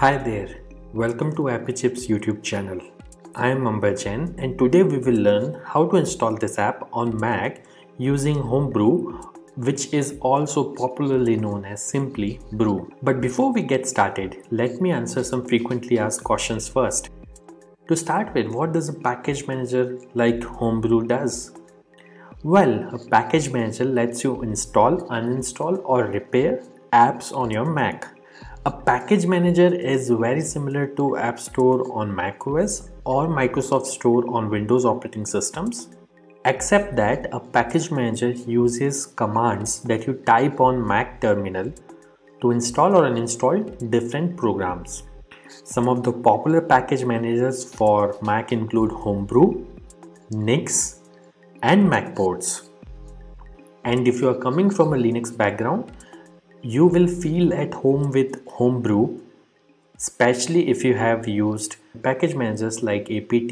Hi there, welcome to AppyChips YouTube channel. I am Amber Jain and today we will learn how to install this app on Mac using Homebrew which is also popularly known as simply Brew. But before we get started, let me answer some frequently asked questions first. To start with, what does a package manager like Homebrew does? Well, a package manager lets you install, uninstall or repair apps on your Mac. A package manager is very similar to App Store on macOS or Microsoft Store on Windows operating systems, except that a package manager uses commands that you type on Mac terminal to install or uninstall different programs. Some of the popular package managers for Mac include Homebrew, Nix, and MacPorts. And if you are coming from a Linux background, you will feel at home with Homebrew, especially if you have used package managers like apt,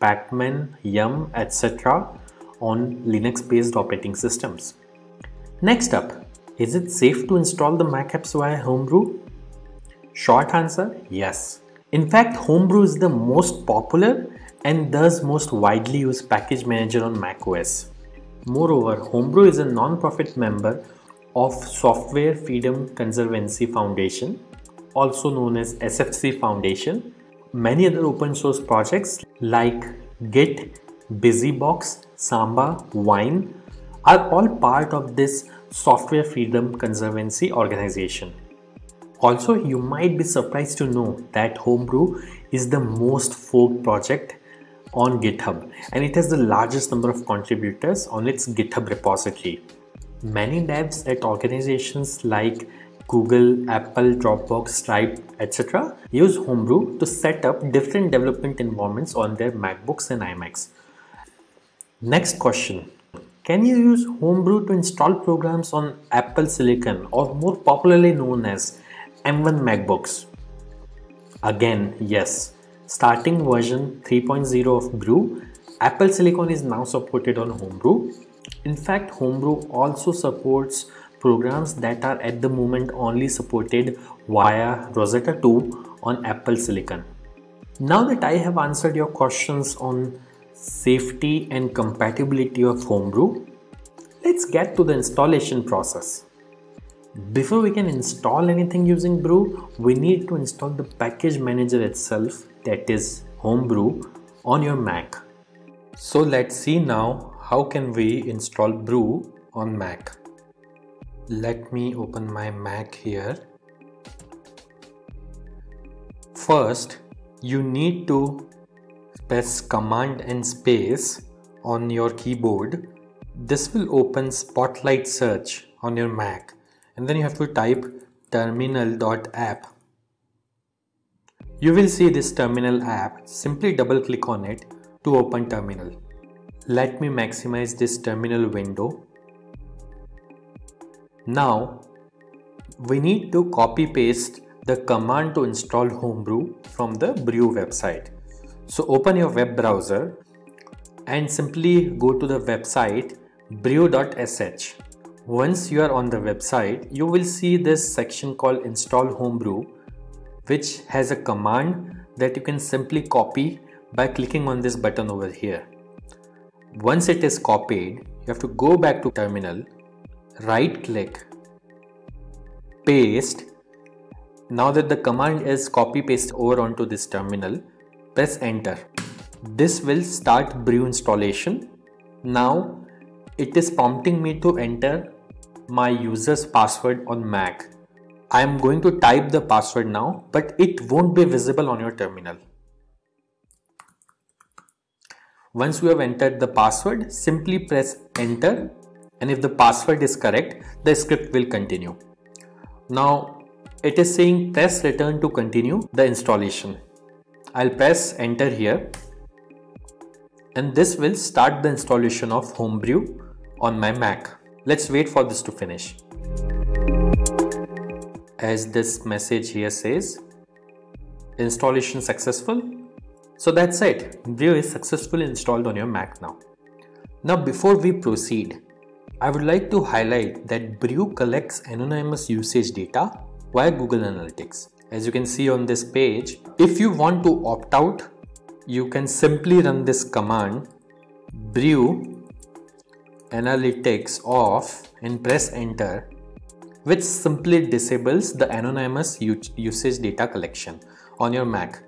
pacman, yum, etc. on Linux based operating systems. Next up, is it safe to install the Mac apps via Homebrew? Short answer yes. In fact, Homebrew is the most popular and thus most widely used package manager on macOS. Moreover, Homebrew is a non-profit member of Software Freedom Conservancy Foundation, also known as SFC Foundation. Many other open source projects like Git, Busybox, Samba, Wine are all part of this Software Freedom Conservancy organization. Also, you might be surprised to know that Homebrew is the most forked project on GitHub and it has the largest number of contributors on its GitHub repository. Many devs at organizations like Google, Apple, Dropbox, Stripe, etc. use Homebrew to set up different development environments on their MacBooks and iMacs. Next question. Can you use Homebrew to install programs on Apple Silicon or more popularly known as M1 MacBooks? Again, yes. Starting version 3.0 of Brew, Apple Silicon is now supported on Homebrew. In fact, Homebrew also supports programs that are at the moment only supported via Rosetta 2 on Apple Silicon. Now that I have answered your questions on safety and compatibility of Homebrew, let's get to the installation process. Before we can install anything using Brew, we need to install the package manager itself that is Homebrew on your Mac. So let's see now how can we install Brew on Mac. Let me open my Mac here. First, you need to press command and space on your keyboard. This will open Spotlight search on your Mac and then you have to type terminal.app. You will see this terminal app. Simply double click on it to open terminal. Let me maximize this terminal window. Now we need to copy paste the command to install Homebrew from the Brew website. So open your web browser and simply go to the website brew.sh once you are on the website, you will see this section called install homebrew which has a command that you can simply copy by clicking on this button over here. Once it is copied, you have to go back to terminal, right click, paste. Now that the command is copy paste over onto this terminal, press enter. This will start brew installation. Now it is prompting me to enter my user's password on Mac. I am going to type the password now, but it won't be visible on your terminal. Once you have entered the password, simply press enter and if the password is correct, the script will continue. Now it is saying press return to continue the installation. I'll press enter here and this will start the installation of Homebrew on my Mac. Let's wait for this to finish. As this message here says, installation successful. So that's it. Brew is successfully installed on your Mac now. Now before we proceed, I would like to highlight that Brew collects anonymous usage data via Google Analytics as you can see on this page if you want to opt out you can simply run this command brew analytics off and press enter which simply disables the anonymous usage data collection on your Mac.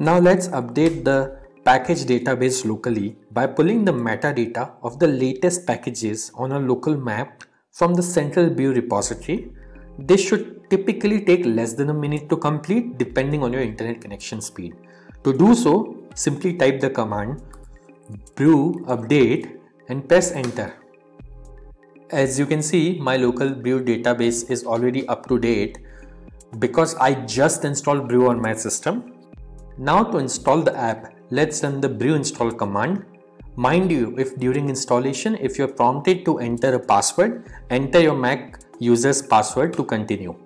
Now let's update the package database locally by pulling the metadata of the latest packages on a local map from the central brew repository. This should typically take less than a minute to complete depending on your internet connection speed. To do so, simply type the command brew update and press enter. As you can see, my local brew database is already up to date because I just installed brew on my system. Now to install the app, let's run the brew install command. Mind you, if during installation, if you're prompted to enter a password, enter your Mac user's password to continue.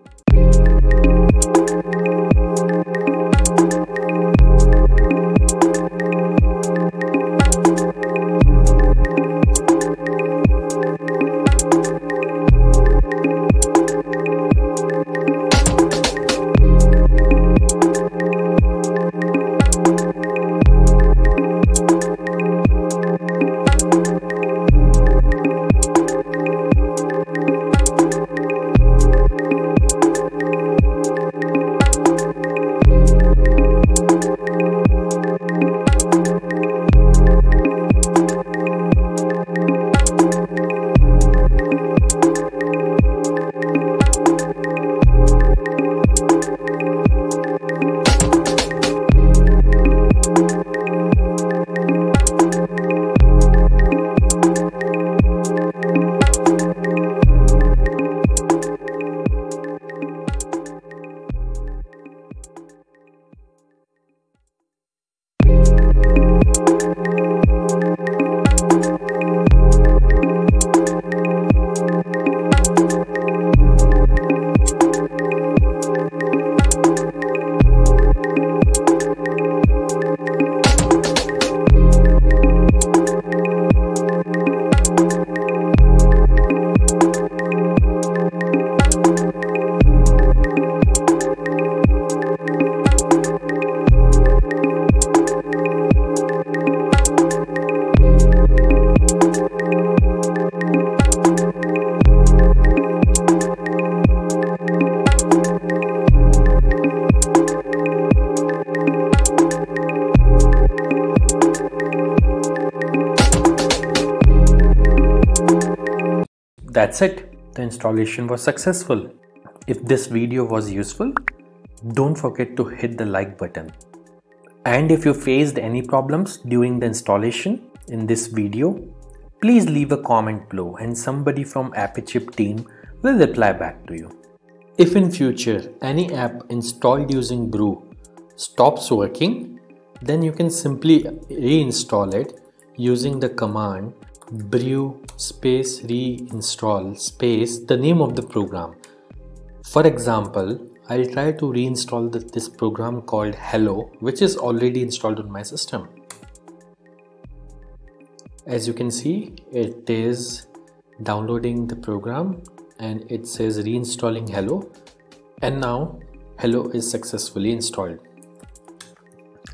That's it, the installation was successful. If this video was useful, don't forget to hit the like button. And if you faced any problems during the installation in this video, please leave a comment below and somebody from AppyChip team will reply back to you. If in future any app installed using Brew stops working, then you can simply reinstall it using the command brew space reinstall space the name of the program. For example, I'll try to reinstall the, this program called hello which is already installed on my system. As you can see it is downloading the program and it says reinstalling hello and now hello is successfully installed.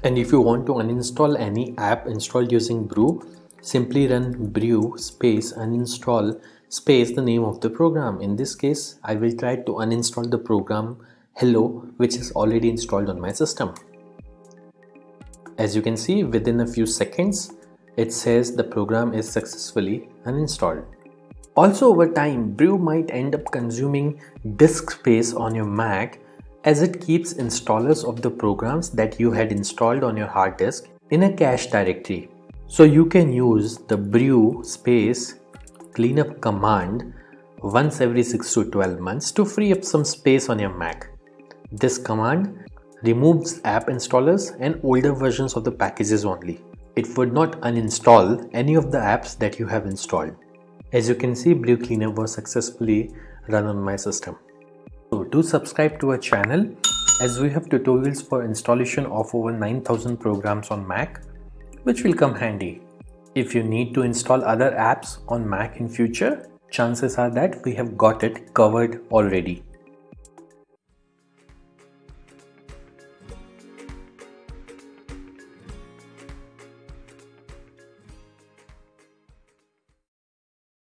And if you want to uninstall any app installed using brew Simply run brew space uninstall space the name of the program. In this case, I will try to uninstall the program hello which is already installed on my system. As you can see within a few seconds, it says the program is successfully uninstalled. Also over time, Brew might end up consuming disk space on your Mac as it keeps installers of the programs that you had installed on your hard disk in a cache directory. So you can use the brew space cleanup command once every 6 to 12 months to free up some space on your Mac. This command removes app installers and older versions of the packages only. It would not uninstall any of the apps that you have installed. As you can see, Brew Cleanup was successfully run on my system. So do subscribe to our channel as we have tutorials for installation of over 9000 programs on Mac which will come handy. If you need to install other apps on Mac in future, chances are that we have got it covered already.